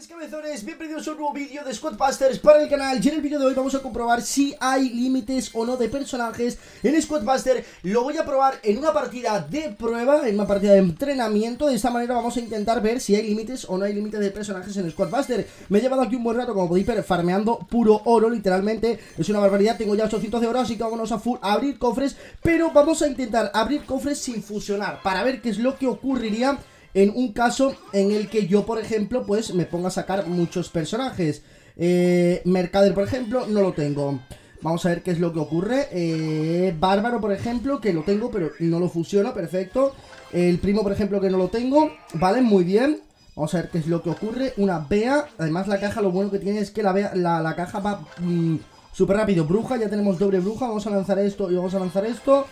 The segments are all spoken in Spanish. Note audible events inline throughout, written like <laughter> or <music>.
mis cabezones, bienvenidos a un nuevo vídeo de Squadbusters para el canal. Y en el vídeo de hoy vamos a comprobar si hay límites o no de personajes en Squadbuster. Lo voy a probar en una partida de prueba, en una partida de entrenamiento. De esta manera vamos a intentar ver si hay límites o no hay límites de personajes en Squadbuster. Me he llevado aquí un buen rato, como podéis ver, farmeando puro oro, literalmente. Es una barbaridad, tengo ya 800 de oro, así que vámonos a full abrir cofres. Pero vamos a intentar abrir cofres sin fusionar para ver qué es lo que ocurriría en un caso en el que yo, por ejemplo, pues me ponga a sacar muchos personajes. Eh, Mercader, por ejemplo, no lo tengo. Vamos a ver qué es lo que ocurre. Eh, Bárbaro, por ejemplo, que lo tengo, pero no lo fusiono, perfecto. El primo, por ejemplo, que no lo tengo. Vale, muy bien. Vamos a ver qué es lo que ocurre. Una Bea. Además, la caja, lo bueno que tiene es que la, la, caja va mm, súper rápido. Bruja, ya tenemos doble bruja. Vamos a lanzar esto y vamos a lanzar esto.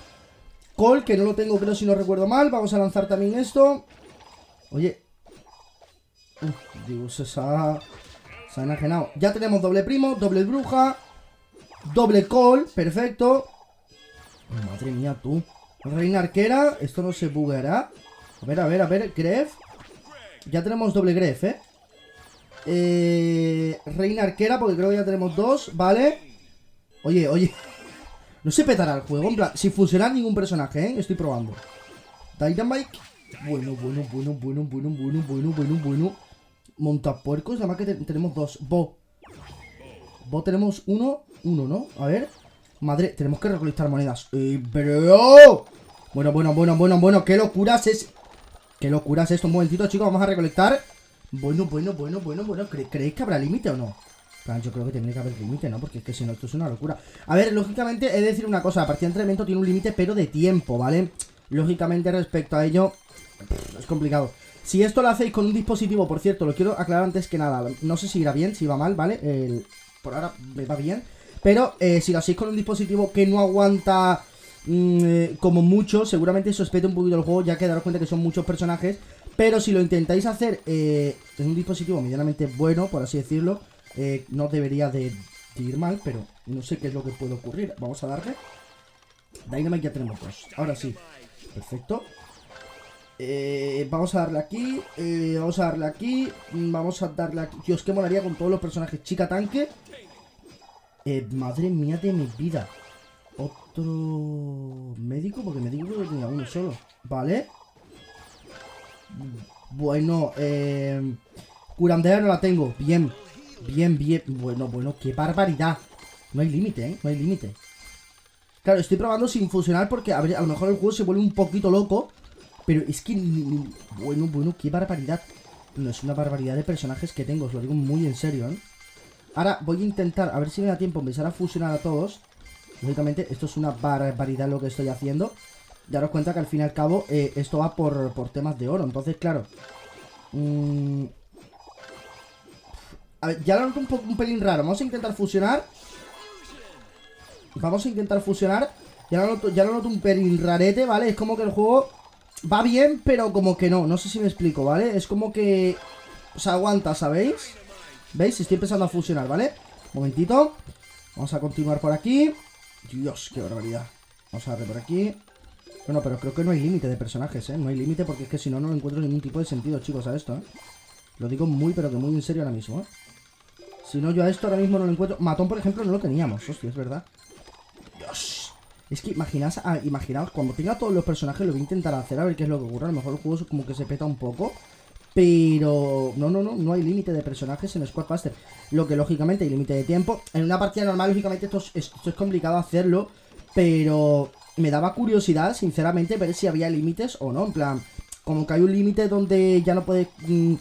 Col, que no lo tengo, pero si no recuerdo mal. Vamos a lanzar también esto. Oye. Dios, se ha, se ha enajenado. Ya tenemos doble primo, doble bruja, doble call, perfecto. Madre mía, tú. Reina arquera, esto no se bugueará. A ver, a ver, a ver, Gref. Ya tenemos doble Gref, ¿eh? ¿eh? Reina arquera, porque creo que ya tenemos dos, ¿vale? Oye, oye. No se petará el juego, en plan, sin fusionar ningún personaje, ¿eh? Estoy probando. Dynamite bueno, bueno, bueno, bueno, bueno, bueno, bueno, bueno, bueno. Montapuercos, además que tenemos dos. Bo. Bo tenemos uno, uno, ¿no? A ver. Madre, tenemos que recolectar monedas. Eh, pero... Bueno, bueno, bueno, bueno, bueno. Qué locuras es... Qué locuras esto. Un momentito, chicos. Vamos a recolectar. Bueno, bueno, bueno, bueno, bueno. ¿Creéis que habrá límite o no? Yo creo que tendría que haber límite, ¿no? Porque es que si no, esto es una locura. A ver, lógicamente, he de decir una cosa. La partida de entrenamiento tiene un límite, pero de tiempo, ¿vale? Lógicamente, respecto a ello, es complicado. Si esto lo hacéis con un dispositivo, por cierto, lo quiero aclarar antes que nada. No sé si irá bien, si va mal, ¿vale? por ahora me va bien. Pero eh, si lo hacéis con un dispositivo que no aguanta mm, eh, como mucho, seguramente sospete un poquito el juego, ya que daros cuenta que son muchos personajes. Pero si lo intentáis hacer eh, en un dispositivo medianamente bueno, por así decirlo, no debería de, de, ir mal, pero no sé qué es lo que puede ocurrir. Vamos a darle. Dynamite ya tenemos dos. Ahora sí. Perfecto. Eh, vamos a darle aquí. Eh, vamos a darle aquí. Vamos a darle aquí. Dios, que molaría con todos los personajes. Chica tanque. Eh, madre mía de mi vida. Otro médico, porque médico creo que tenía uno solo. Vale. Bueno, eh, no la tengo. Bien, bien, bien. Bueno, bueno, qué barbaridad. No hay límite, ¿eh? No hay límite. Claro, estoy probando sin fusionar porque a lo mejor el juego se vuelve un poquito loco. Pero es que... Bueno, bueno, qué barbaridad. No, es una barbaridad de personajes que tengo, os lo digo muy en serio, ¿eh? Ahora voy a intentar, a ver si me da tiempo, empezar a fusionar a todos. Lógicamente, esto es una barbaridad lo que estoy haciendo. Daros cuenta que al fin y al cabo eh, esto va por, temas de oro. Entonces, claro. Mmm, a ver, ya lo noto un, un pelín raro. Vamos a intentar fusionar. Vamos a intentar fusionar. Ya lo, noto, ya lo noto un pelín rarete, ¿vale? Es como que el juego Va bien, pero como que no. No sé si me explico, ¿vale? Es como que... Se aguanta, ¿sabéis? ¿Veis? Estoy empezando a fusionar, ¿vale? Momentito. Vamos a continuar por aquí. Dios, qué barbaridad. Vamos a darle por aquí. Bueno, pero creo que no hay límite de personajes, ¿eh? No hay límite porque es que si no, no encuentro ningún tipo de sentido, chicos, a esto, ¿eh? Lo digo muy, pero que muy en serio ahora mismo, ¿eh? Si no, yo a esto ahora mismo no lo encuentro. Matón, por ejemplo, no lo teníamos. Hostia, es verdad. Es que imaginaos, imaginaos, cuando tenga todos los personajes lo voy a intentar hacer a ver qué es lo que ocurre. A lo mejor el juego como que se peta un poco. Pero no, no, no, no hay límite de personajes en Squadbuster. Lo que lógicamente hay límite de tiempo. En una partida normal, lógicamente, esto es, es complicado hacerlo. Pero me daba curiosidad, sinceramente, ver si había límites o no. En plan, como que hay un límite donde ya no puedes mm,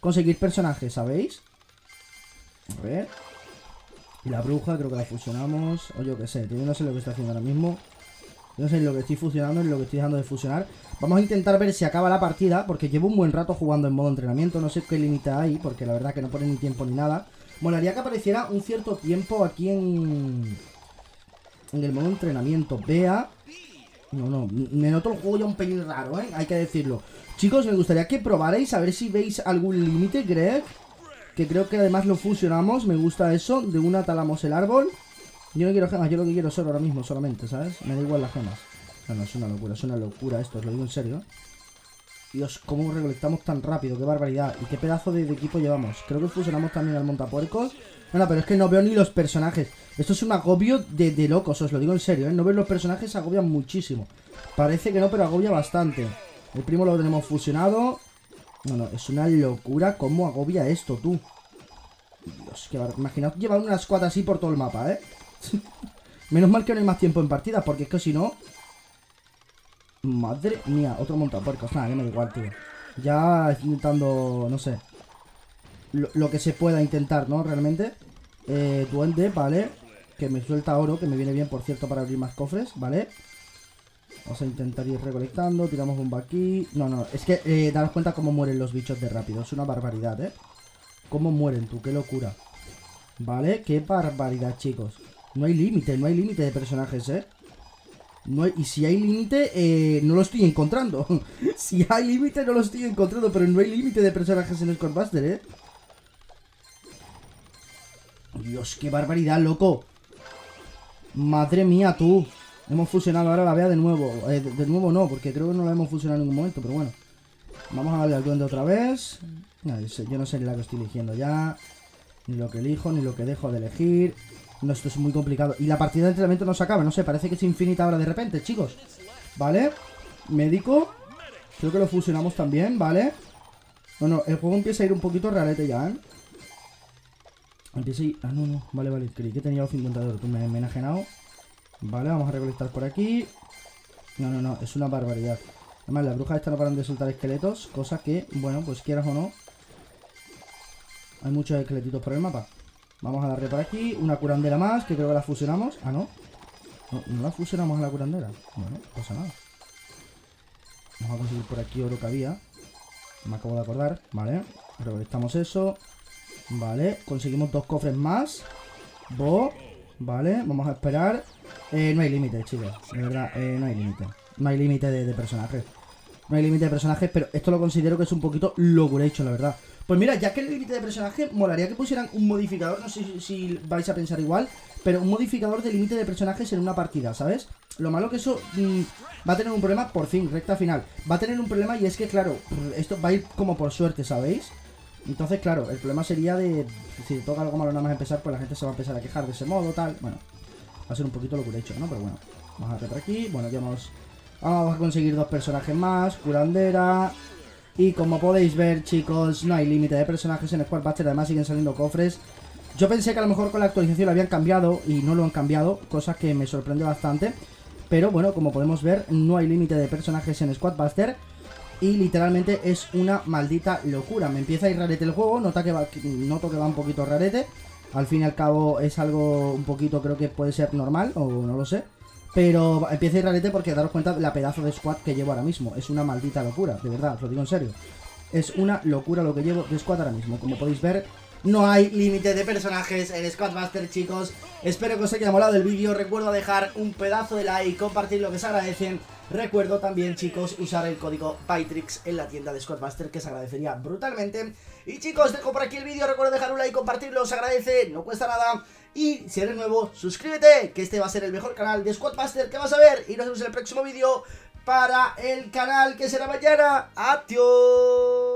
conseguir personajes, ¿sabéis? A ver. Y la bruja creo que la fusionamos. O yo qué sé, yo no sé lo que está haciendo ahora mismo. no sé lo que estoy fusionando y lo que estoy dejando de fusionar. Vamos a intentar ver si acaba la partida, porque llevo un buen rato jugando en modo entrenamiento. No sé qué límite hay, porque la verdad que no pone ni tiempo ni nada. Molaría que apareciera un cierto tiempo aquí en... En el modo entrenamiento. Vea... No, no, me noto el juego ya un pelín raro, ¿eh? Hay que decirlo. Chicos, me gustaría que probarais a ver si veis algún límite, Greg. Que creo que además lo fusionamos Me gusta eso De una talamos el árbol Yo no quiero gemas Yo lo que quiero es oro ahora mismo solamente ¿Sabes? Me da igual las gemas No, no, es una locura Es una locura esto Os lo digo en serio Dios, cómo recolectamos tan rápido, qué barbaridad. Y qué pedazo de, equipo llevamos. Creo que fusionamos también al montapuercos. Bueno, pero es que no veo ni los personajes. Esto es un agobio de, de locos, os lo digo en serio, ¿eh? No ver los personajes agobian muchísimo. Parece que no, pero agobia bastante. El primo lo tenemos fusionado. No, no, es una locura cómo agobia esto, tú. Dios, barbaridad. Imaginaos llevar una squad así por todo el mapa, ¿eh? <laughs> Menos mal que no hay más tiempo en partida, porque es que si no... Madre mía, otro montapuercos. Nada, ya me da igual, tío. Ya intentando, no sé. Lo, que se pueda intentar, ¿no? Realmente. Eh, duende, ¿vale? Que me suelta oro, que me viene bien, por cierto, para abrir más cofres, ¿vale? Vamos a intentar ir recolectando. Tiramos bomba aquí. No, no, es que eh, daros cuenta cómo mueren los bichos de rápido. Es una barbaridad, ¿eh? Cómo mueren, tú, qué locura. ¿Vale? Qué barbaridad, chicos. No hay límite, no hay límite de personajes, ¿eh? No y si hay límite, eh, no lo estoy encontrando. <laughs> si hay límite, no lo estoy encontrando. Pero no hay límite de personajes en Squadbuster, ¿eh? Dios, qué barbaridad, loco. Madre mía, tú. Hemos fusionado ahora la vea de nuevo. Eh, de, nuevo no, porque creo que no la hemos fusionado en ningún momento, pero bueno. Vamos a darle al duende otra vez. yo no sé ni la que estoy eligiendo ya. Ni lo que elijo, ni lo que dejo de elegir. No, esto es muy complicado. Y la partida de entrenamiento no se acaba, no sé, parece que es infinita ahora de repente, chicos. ¿Vale? Médico. Creo que lo fusionamos también, ¿vale? Bueno, el juego empieza a ir un poquito realete ya, ¿eh? Empieza a ir... Ah, no, no. Vale, vale. Creí que tenía los 50 de oro. Me, me he enajenado. Vale, vamos a recolectar por aquí. No, no, no. Es una barbaridad. Además, las brujas están no paran de soltar esqueletos. Cosa que, bueno, pues quieras o no. Hay muchos esqueletitos por el mapa. Vamos a darle por aquí. Una curandera más, que creo que la fusionamos. Ah, no. No, la fusionamos a la curandera. Bueno, no pasa nada. Vamos a conseguir por aquí oro que había. Me acabo de acordar. Vale. Recolectamos eso. Vale. Conseguimos dos cofres más. Bo. Vale. Vamos a esperar. Eh, no hay límite, chicos. De verdad, eh, no hay límite. No hay límite de, personajes. No hay límite de personajes, pero esto lo considero que es un poquito hecho, la verdad. Pues mira, ya que el límite de personaje, molaría que pusieran un modificador, no sé si, vais a pensar igual, pero un modificador de límite de personajes en una partida, ¿sabes? Lo malo que eso mm, va a tener un problema, por fin, recta final. Va a tener un problema y es que, claro, esto va a ir como por suerte, ¿sabéis? Entonces, claro, el problema sería de... Si toca algo malo nada más empezar, pues la gente se va a empezar a quejar de ese modo, tal. Bueno, va a ser un poquito lo que he hecho, ¿no? Pero bueno, vamos a ver por aquí. Bueno, ya vamos... Vamos a conseguir dos personajes más, curandera, y como podéis ver, chicos, no hay límite de personajes en Squadbuster. Además siguen saliendo cofres. Yo pensé que a lo mejor con la actualización lo habían cambiado y no lo han cambiado, cosa que me sorprende bastante. Pero bueno, como podemos ver, no hay límite de personajes en Squadbuster. Y literalmente es una maldita locura. Me empieza a ir rarete el juego, nota que va, noto que va un poquito rarete. Al fin y al cabo es algo un poquito, creo que puede ser normal, o no lo sé. Pero empieza a ir rarete porque daros cuenta de la pedazo de squad que llevo ahora mismo. Es una maldita locura, de verdad, os lo digo en serio. Es una locura lo que llevo de squad ahora mismo. Como podéis ver, no hay límite de personajes en Squadbuster, chicos. Espero que os haya molado el vídeo. Recuerdo dejar un pedazo de like, compartir lo que se agradecen. Recuerdo también, chicos, usar el código PYTRIX en la tienda de Squadbuster, que se agradecería brutalmente. Y chicos, dejo por aquí el vídeo. Recuerdo dejar un like, compartirlo, os agradece, no cuesta nada. Y si eres nuevo, suscríbete, que este va a ser el mejor canal de Squadbuster que vas a ver. Y nos vemos en el próximo vídeo para el canal que será mañana. Adiós.